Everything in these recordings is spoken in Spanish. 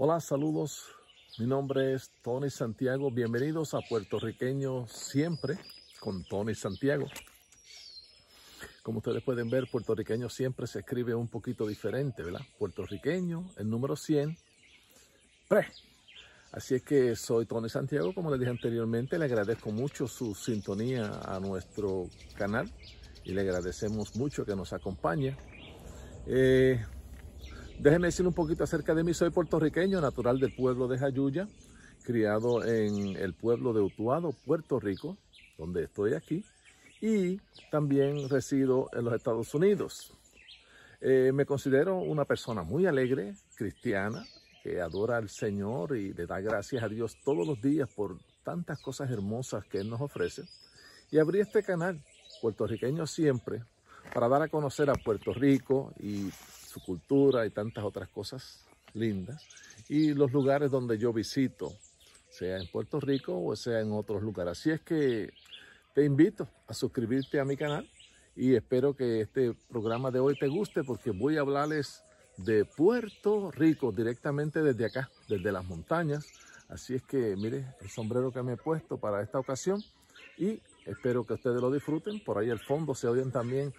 Hola, saludos. Mi nombre es Tony Santiago. Bienvenidos a Puertorriqueño Siempre con Tony Santiago. Como ustedes pueden ver, puertorriqueño siempre se escribe un poquito diferente, ¿verdad? Puertorriqueño, el número 100, pre. Así es que soy Tony Santiago, como les dije anteriormente, le agradezco mucho su sintonía a nuestro canal y le agradecemos mucho que nos acompañe. Eh, déjenme decir un poquito acerca de mí. Soy puertorriqueño, natural del pueblo de Jayuya, criado en el pueblo de Utuado, Puerto Rico, donde estoy aquí y también resido en los Estados Unidos. Eh, me considero una persona muy alegre, cristiana, que adora al Señor y le da gracias a Dios todos los días por tantas cosas hermosas que Él nos ofrece. Y abrí este canal, puertorriqueño siempre, para dar a conocer a Puerto Rico y su cultura y tantas otras cosas lindas y los lugares donde yo visito, sea en Puerto Rico o sea en otros lugares. Así es que te invito a suscribirte a mi canal y espero que este programa de hoy te guste porque voy a hablarles de Puerto Rico directamente desde acá, desde las montañas. Así es que mire el sombrero que me he puesto para esta ocasión y espero que ustedes lo disfruten. Por ahí al fondo se oyen también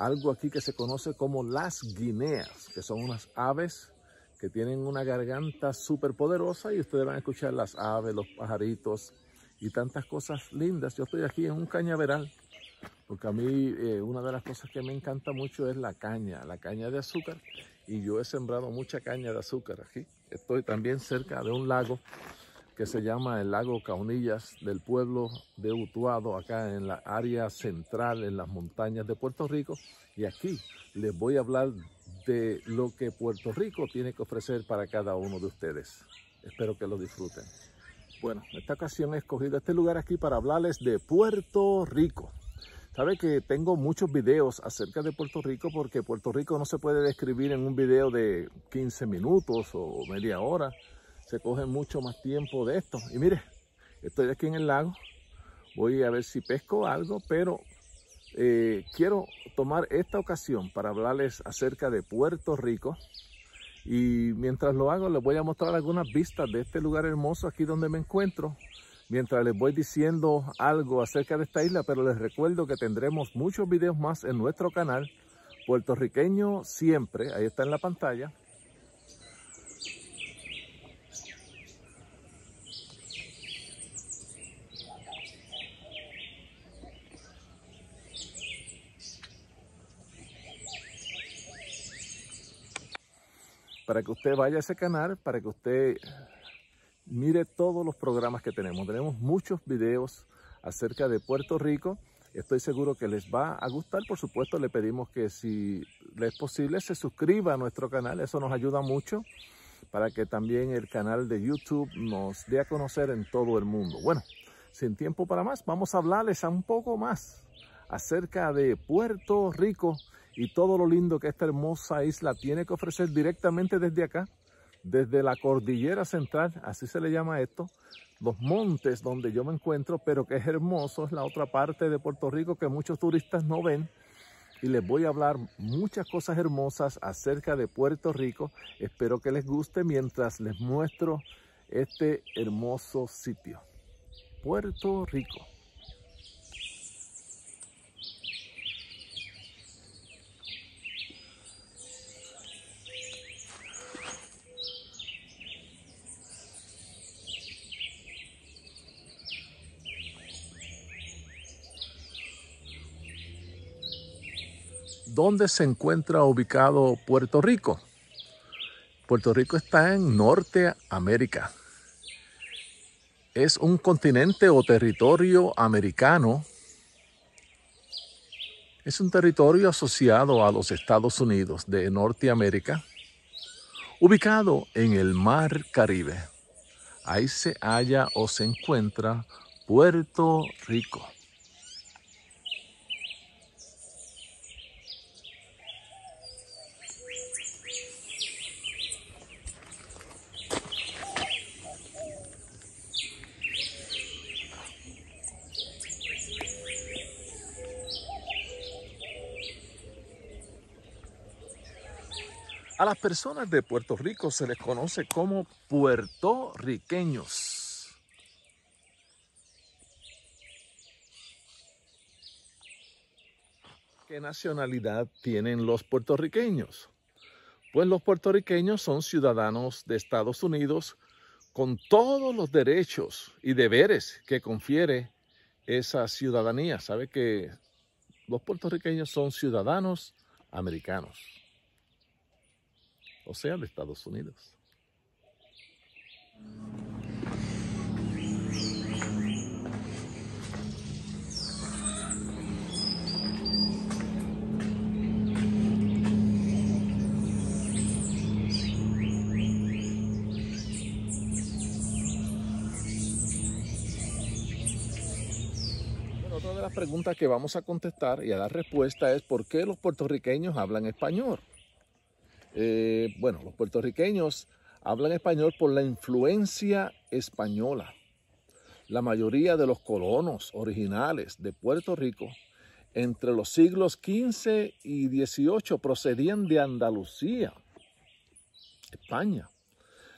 algo aquí que se conoce como las guineas, que son unas aves que tienen una garganta súper poderosa y ustedes van a escuchar las aves, los pajaritos, y tantas cosas lindas. Yo estoy aquí en un cañaveral, porque a mí eh, una de las cosas que me encanta mucho es la caña, la caña de azúcar. Y yo he sembrado mucha caña de azúcar aquí. Estoy también cerca de un lago que se llama el lago Caunillas del pueblo de Utuado, acá en la área central, en las montañas de Puerto Rico. Y aquí les voy a hablar de lo que Puerto Rico tiene que ofrecer para cada uno de ustedes. Espero que lo disfruten. Bueno, en esta ocasión he escogido este lugar aquí para hablarles de Puerto Rico. Sabe que tengo muchos videos acerca de Puerto Rico porque Puerto Rico no se puede describir en un video de 15 minutos o media hora. Se coge mucho más tiempo de esto. Y mire, estoy aquí en el lago. Voy a ver si pesco algo, pero eh, quiero tomar esta ocasión para hablarles acerca de Puerto Rico y mientras lo hago les voy a mostrar algunas vistas de este lugar hermoso aquí donde me encuentro. Mientras les voy diciendo algo acerca de esta isla, pero les recuerdo que tendremos muchos videos más en nuestro canal. Puertorriqueño siempre, ahí está en la pantalla. Para que usted vaya a ese canal, para que usted mire todos los programas que tenemos. Tenemos muchos videos acerca de Puerto Rico. Estoy seguro que les va a gustar. Por supuesto, le pedimos que si le es posible se suscriba a nuestro canal. Eso nos ayuda mucho para que también el canal de YouTube nos dé a conocer en todo el mundo. Bueno, sin tiempo para más, vamos a hablarles un poco más acerca de Puerto Rico y todo lo lindo que esta hermosa isla tiene que ofrecer directamente desde acá, desde la cordillera central, así se le llama esto, los montes donde yo me encuentro, pero que es hermoso, es la otra parte de Puerto Rico que muchos turistas no ven. Y les voy a hablar muchas cosas hermosas acerca de Puerto Rico. Espero que les guste mientras les muestro este hermoso sitio. Puerto Rico. ¿Dónde se encuentra ubicado Puerto Rico? Puerto Rico está en Norteamérica. Es un continente o territorio americano. Es un territorio asociado a los Estados Unidos de Norteamérica, ubicado en el Mar Caribe. Ahí se halla o se encuentra Puerto Rico. Las personas de Puerto Rico se les conoce como puertorriqueños. ¿Qué nacionalidad tienen los puertorriqueños? Pues los puertorriqueños son ciudadanos de Estados Unidos con todos los derechos y deberes que confiere esa ciudadanía. Sabe que los puertorriqueños son ciudadanos americanos o sea, de Estados Unidos. otra de las preguntas que vamos a contestar y a dar respuesta es ¿por qué los puertorriqueños hablan español? Eh, bueno, los puertorriqueños hablan español por la influencia española. La mayoría de los colonos originales de Puerto Rico entre los siglos XV y XVIII procedían de Andalucía, España.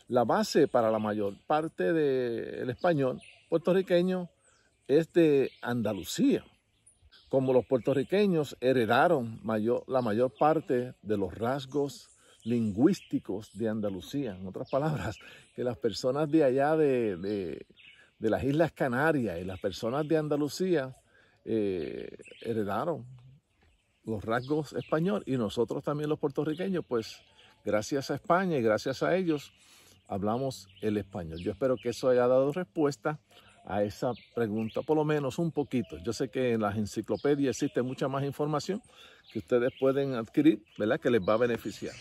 La base para la mayor parte del español puertorriqueño es de Andalucía. Como los puertorriqueños heredaron la mayor parte de los rasgos lingüísticos de Andalucía. En otras palabras, que las personas de allá de, las Islas Canarias y las personas de Andalucía eh, heredaron los rasgos español y nosotros también los puertorriqueños, pues gracias a España y gracias a ellos hablamos el español. Yo espero que eso haya dado respuesta a esa pregunta, por lo menos un poquito. Yo sé que en las enciclopedias existe mucha más información que ustedes pueden adquirir, ¿verdad? Que les va a beneficiar.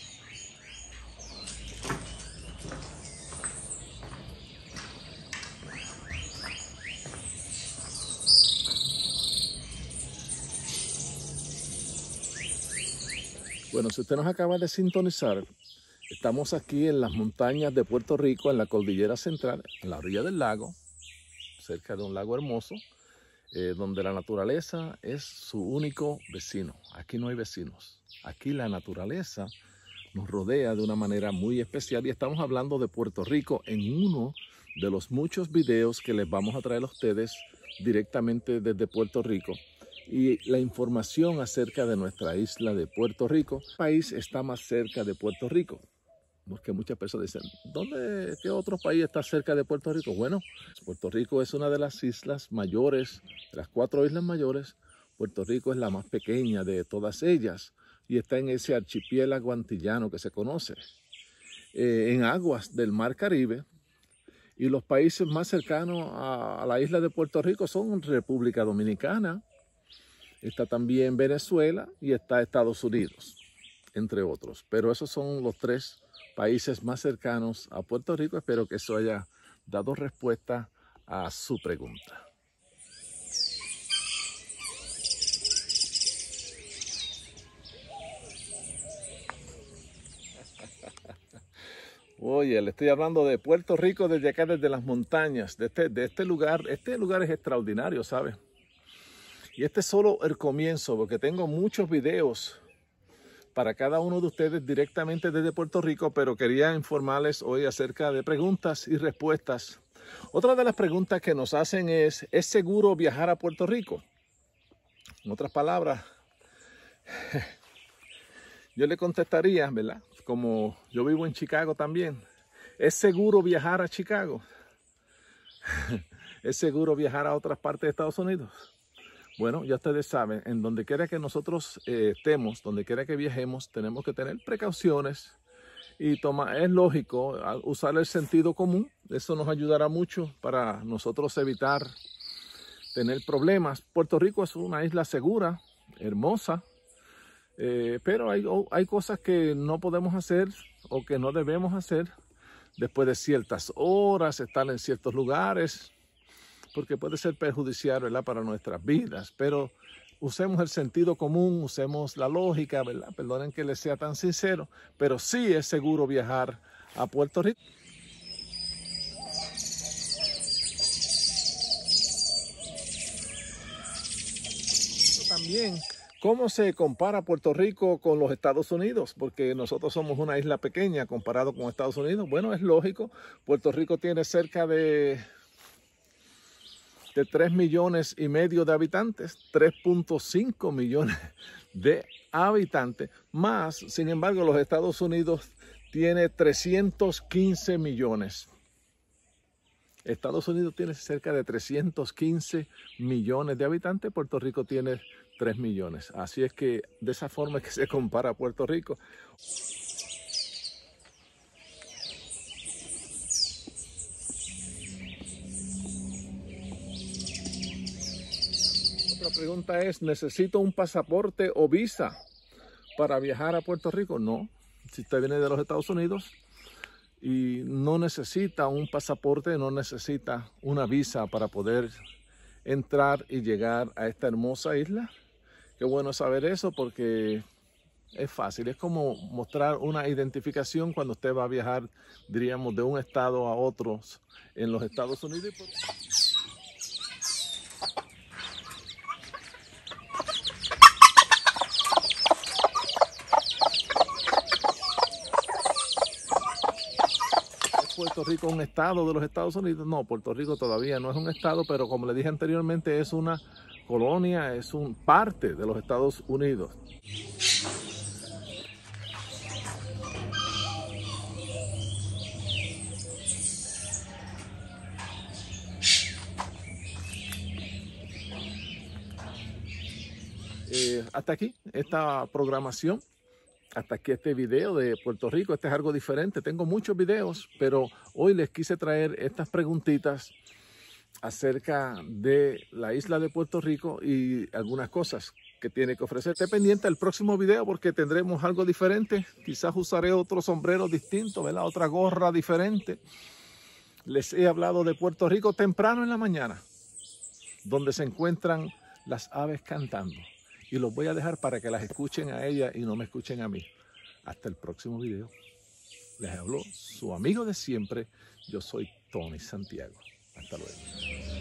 Bueno, si usted nos acaba de sintonizar, estamos aquí en las montañas de Puerto Rico, en la cordillera central, en la orilla del lago, cerca de un lago hermoso, eh, donde la naturaleza es su único vecino. Aquí no hay vecinos. Aquí la naturaleza nos rodea de una manera muy especial y estamos hablando de Puerto Rico en uno de los muchos videos que les vamos a traer a ustedes directamente desde Puerto Rico y la información acerca de nuestra isla de Puerto Rico. ¿Qué país está más cerca de Puerto Rico? Porque muchas personas dicen, ¿dónde, qué otro país está cerca de Puerto Rico? Bueno, Puerto Rico es una de las islas mayores, de las cuatro islas mayores. Puerto Rico es la más pequeña de todas ellas y está en ese archipiélago antillano que se conoce. Eh, en aguas del Mar Caribe, y los países más cercanos a, la isla de Puerto Rico son República Dominicana, está también Venezuela y está Estados Unidos, entre otros. Pero esos son los tres países más cercanos a Puerto Rico. Espero que eso haya dado respuesta a su pregunta. Oye, le estoy hablando de Puerto Rico desde acá, desde las montañas, de este, de este lugar. Este lugar es extraordinario, ¿sabes? Y este es solo el comienzo, porque tengo muchos videos para cada uno de ustedes directamente desde Puerto Rico, pero quería informarles hoy acerca de preguntas y respuestas. Otra de las preguntas que nos hacen es, ¿es seguro viajar a Puerto Rico? En otras palabras, yo le contestaría, ¿verdad? Como yo vivo en Chicago también, ¿es seguro viajar a Chicago? ¿Es seguro viajar a otras partes de Estados Unidos? Bueno, ya ustedes saben, en donde quiera que nosotros eh, estemos, donde quiera que viajemos, tenemos que tener precauciones y toma, es lógico usar el sentido común. Eso nos ayudará mucho para nosotros evitar tener problemas. Puerto Rico es una isla segura, hermosa, eh, pero hay, hay cosas que no podemos hacer o que no debemos hacer después de ciertas horas, estar en ciertos lugares porque puede ser perjudicial ¿verdad? para nuestras vidas, pero usemos el sentido común, usemos la lógica, ¿verdad? Perdonen que les sea tan sincero, pero sí es seguro viajar a Puerto Rico. También ¿Cómo se compara Puerto Rico con los Estados Unidos? Porque nosotros somos una isla pequeña comparado con Estados Unidos. Bueno, es lógico. Puerto Rico tiene cerca de, de 3 millones y medio de habitantes, 3.5 millones de habitantes. Más, sin embargo, los Estados Unidos tiene 315 millones. Estados Unidos tiene cerca de 315 millones de habitantes, Puerto Rico tiene 3 millones. Así es que de esa forma que se compara Puerto Rico. Otra pregunta es, ¿necesito un pasaporte o visa para viajar a Puerto Rico? No. Si usted viene de los Estados Unidos, y no necesita un pasaporte, no necesita una visa para poder entrar y llegar a esta hermosa isla. Qué bueno saber eso porque es fácil, es como mostrar una identificación cuando usted va a viajar, diríamos, de un estado a otro en los Estados Unidos. Puerto Rico un estado de los Estados Unidos? No, Puerto Rico todavía no es un estado, pero como le dije anteriormente, es una colonia, es un parte de los Estados Unidos. Eh, hasta aquí esta programación hasta aquí este video de Puerto Rico. Este es algo diferente. Tengo muchos videos, pero hoy les quise traer estas preguntitas acerca de la isla de Puerto Rico y algunas cosas que tiene que ofrecer. Esté pendiente del próximo video porque tendremos algo diferente. Quizás usaré otro sombrero distinto, ¿verdad? otra gorra diferente. Les he hablado de Puerto Rico temprano en la mañana, donde se encuentran las aves cantando y los voy a dejar para que las escuchen a ella y no me escuchen a mí. Hasta el próximo video. Les habló su amigo de siempre. Yo soy Tony Santiago. Hasta luego.